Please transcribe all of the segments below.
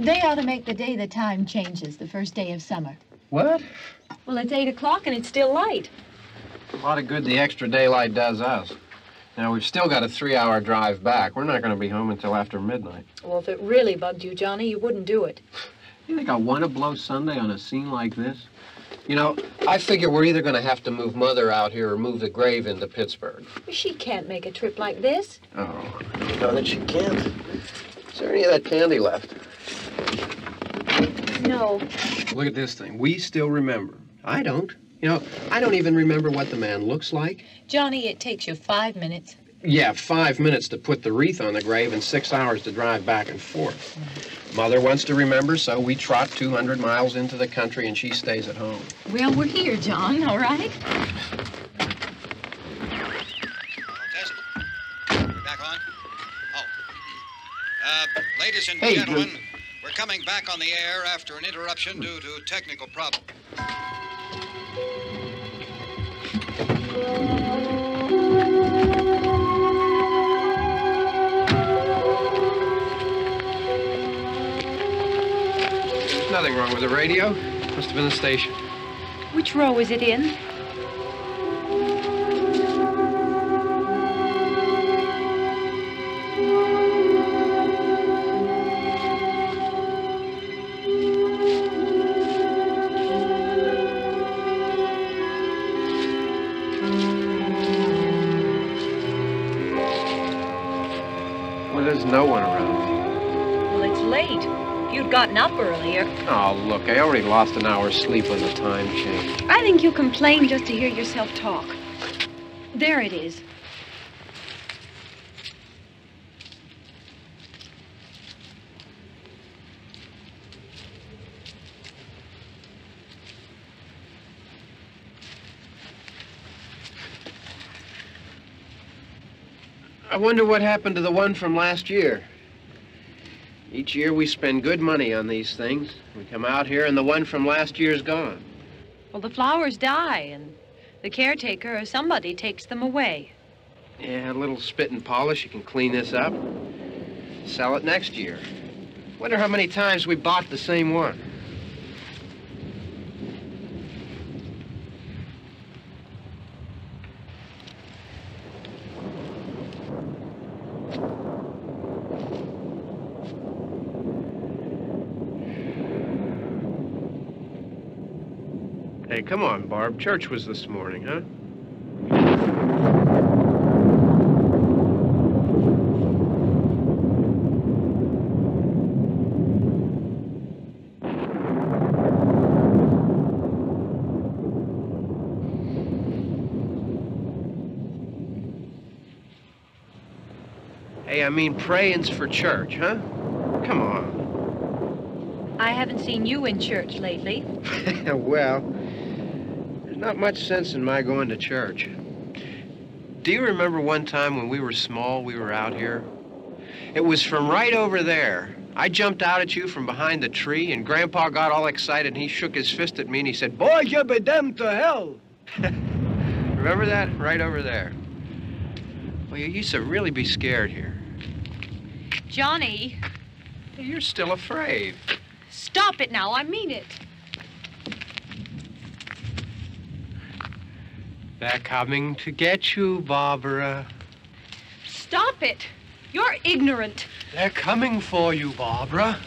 They ought to make the day the time changes, the first day of summer. What? Well, it's 8 o'clock and it's still light. A lot of good the extra daylight does us. Now, we've still got a three-hour drive back. We're not going to be home until after midnight. Well, if it really bugged you, Johnny, you wouldn't do it. You think I want to blow Sunday on a scene like this? You know, I figure we're either going to have to move Mother out here or move the grave into Pittsburgh. She can't make a trip like this. Oh, no, that she can't. Is there any of that candy left? No. Look at this thing. We still remember. I don't. You know, I don't even remember what the man looks like. Johnny, it takes you five minutes. Yeah, five minutes to put the wreath on the grave and six hours to drive back and forth. Mother wants to remember, so we trot 200 miles into the country and she stays at home. Well, we're here, John, all right? Test. We're back on? Oh. Uh, ladies and Hey, gentlemen, Drew. We're coming back on the air after an interruption due to technical problem. Nothing wrong with the radio. Must have been the station. Which row is it in? No one around. Well, it's late. You'd gotten up earlier. Oh, look, I already lost an hour's sleep when the time changed. I think you complain just to hear yourself talk. There it is. I wonder what happened to the one from last year. Each year we spend good money on these things. We come out here and the one from last year's gone. Well, the flowers die, and the caretaker or somebody takes them away. Yeah, a little spit and polish. You can clean this up. Sell it next year. Wonder how many times we bought the same one. Hey, come on, Barb. Church was this morning, huh? Hey, I mean, praying's for church, huh? Come on. I haven't seen you in church lately. well, not much sense in my going to church. Do you remember one time when we were small, we were out here? It was from right over there. I jumped out at you from behind the tree, and Grandpa got all excited, and he shook his fist at me, and he said, Boy, you be damned to hell. remember that? Right over there. Well, you used to really be scared here. Johnny, You're still afraid. stop it now. I mean it. They're coming to get you, Barbara. Stop it. You're ignorant. They're coming for you, Barbara.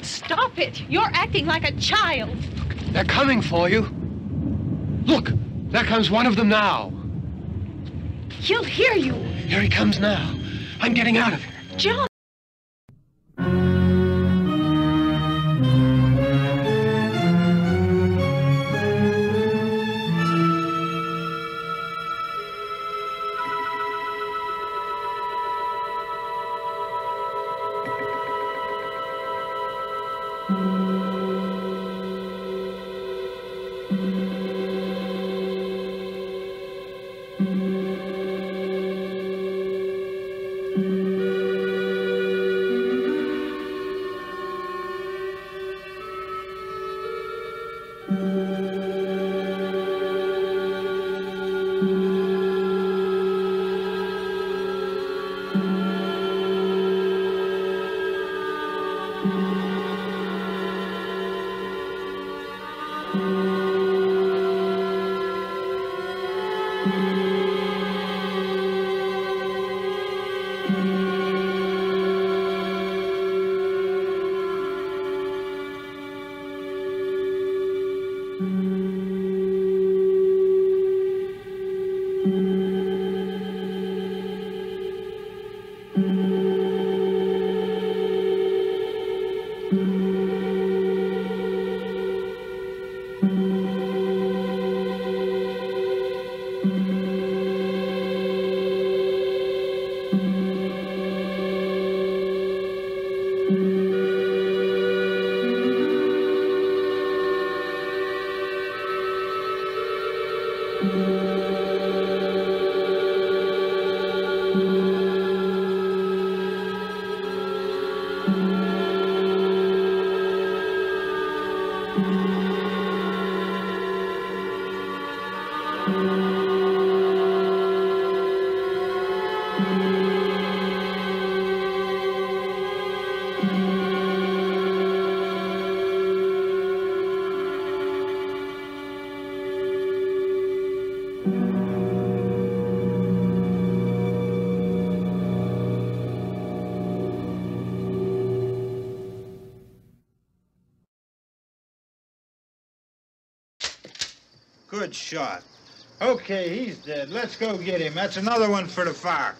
Stop it. You're acting like a child. They're coming for you. Look, there comes one of them now. He'll hear you. Here he comes now. I'm getting out of here. John. thank mm -hmm. you Mm-hmm. Good shot. Okay, he's dead. Let's go get him. That's another one for the fire.